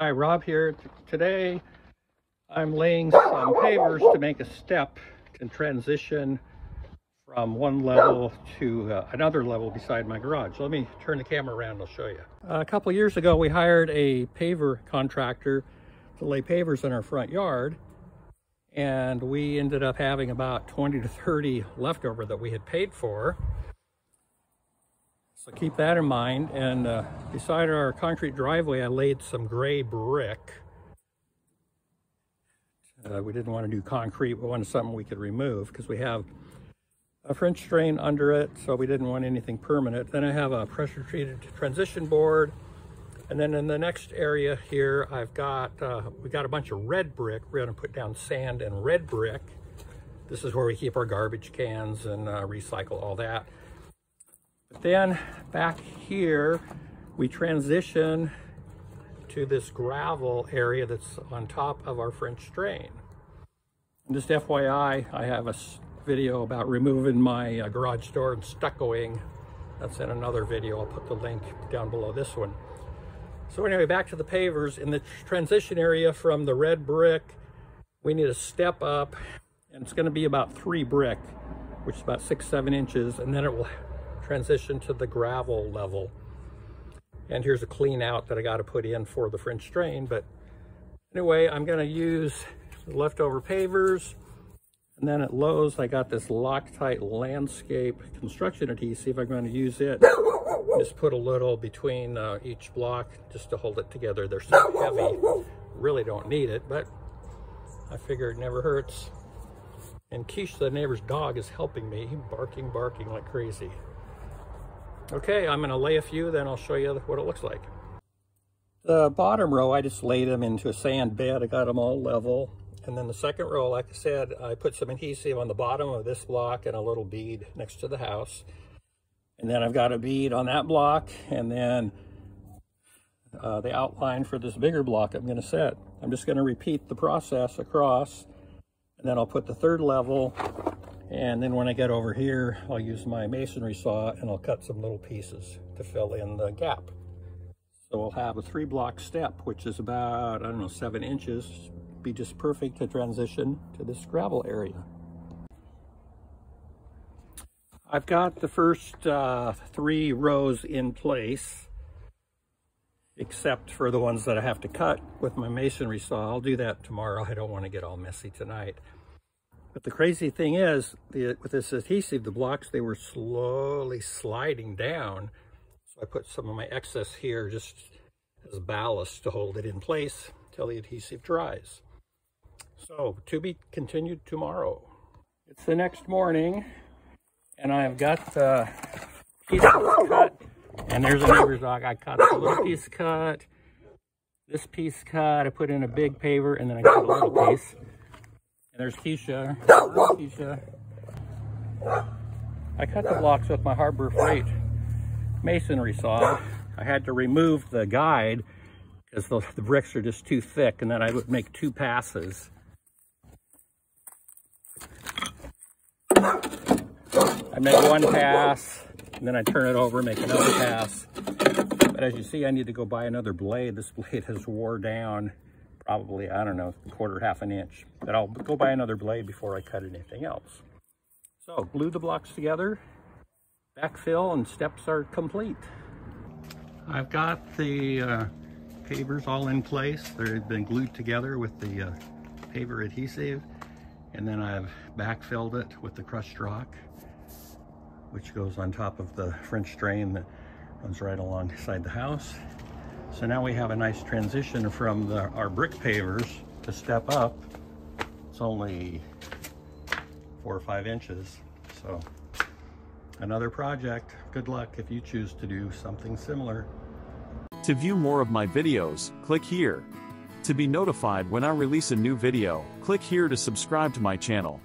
Hi, Rob here. Today I'm laying some pavers to make a step and transition from one level to uh, another level beside my garage. Let me turn the camera around I'll show you. a couple years ago, we hired a paver contractor to lay pavers in our front yard. And we ended up having about 20 to 30 leftover that we had paid for. So keep that in mind. And uh, beside our concrete driveway, I laid some gray brick. Uh, we didn't want to do concrete, we wanted something we could remove because we have a French drain under it, so we didn't want anything permanent. Then I have a pressure treated transition board. And then in the next area here, I've got, uh, we got a bunch of red brick. We're gonna put down sand and red brick. This is where we keep our garbage cans and uh, recycle all that. But then back here, we transition to this gravel area that's on top of our French drain. And just FYI, I have a video about removing my uh, garage door and stuccoing. That's in another video. I'll put the link down below this one. So anyway, back to the pavers. In the transition area from the red brick, we need to step up, and it's gonna be about three brick, which is about six, seven inches, and then it will transition to the gravel level. And here's a clean out that I gotta put in for the French drain. But anyway, I'm gonna use leftover pavers, and then at Lowe's, I got this Loctite landscape construction adhesive. I'm going to use it. Just put a little between uh, each block just to hold it together. They're so heavy, really don't need it, but I figure it never hurts. And Keish, the neighbor's dog, is helping me. Barking, barking like crazy. Okay, I'm going to lay a few, then I'll show you what it looks like. The bottom row, I just laid them into a sand bed. I got them all level. And then the second row, like I said, I put some adhesive on the bottom of this block and a little bead next to the house. And then I've got a bead on that block and then uh, the outline for this bigger block I'm gonna set. I'm just gonna repeat the process across and then I'll put the third level and then when I get over here, I'll use my masonry saw and I'll cut some little pieces to fill in the gap. So we'll have a three block step, which is about, I don't know, seven inches, be just perfect to transition to this gravel area. I've got the first uh, three rows in place, except for the ones that I have to cut with my masonry saw. I'll do that tomorrow. I don't want to get all messy tonight. But the crazy thing is, the, with this adhesive, the blocks, they were slowly sliding down. So I put some of my excess here just as ballast to hold it in place until the adhesive dries. So, to be continued tomorrow. It's the next morning, and I've got the piece cut, and there's a neighbor's dog. I cut a little piece cut, this piece cut, I put in a big paver, and then I cut a little piece. And there's Keisha. Keisha. I cut the blocks with my Harbor Freight masonry saw. I had to remove the guide because the, the bricks are just too thick, and then I would make two passes. I make one pass, and then I turn it over, make another pass. But as you see, I need to go buy another blade. This blade has wore down probably, I don't know, a quarter, half an inch. But I'll go buy another blade before I cut anything else. So glue the blocks together, backfill, and steps are complete. I've got the uh, pavers all in place. They've been glued together with the uh, paver adhesive. And then I've backfilled it with the crushed rock, which goes on top of the French drain that runs right alongside the house. So now we have a nice transition from the, our brick pavers to step up. It's only four or five inches. So another project. Good luck if you choose to do something similar. To view more of my videos, click here. To be notified when I release a new video, click here to subscribe to my channel.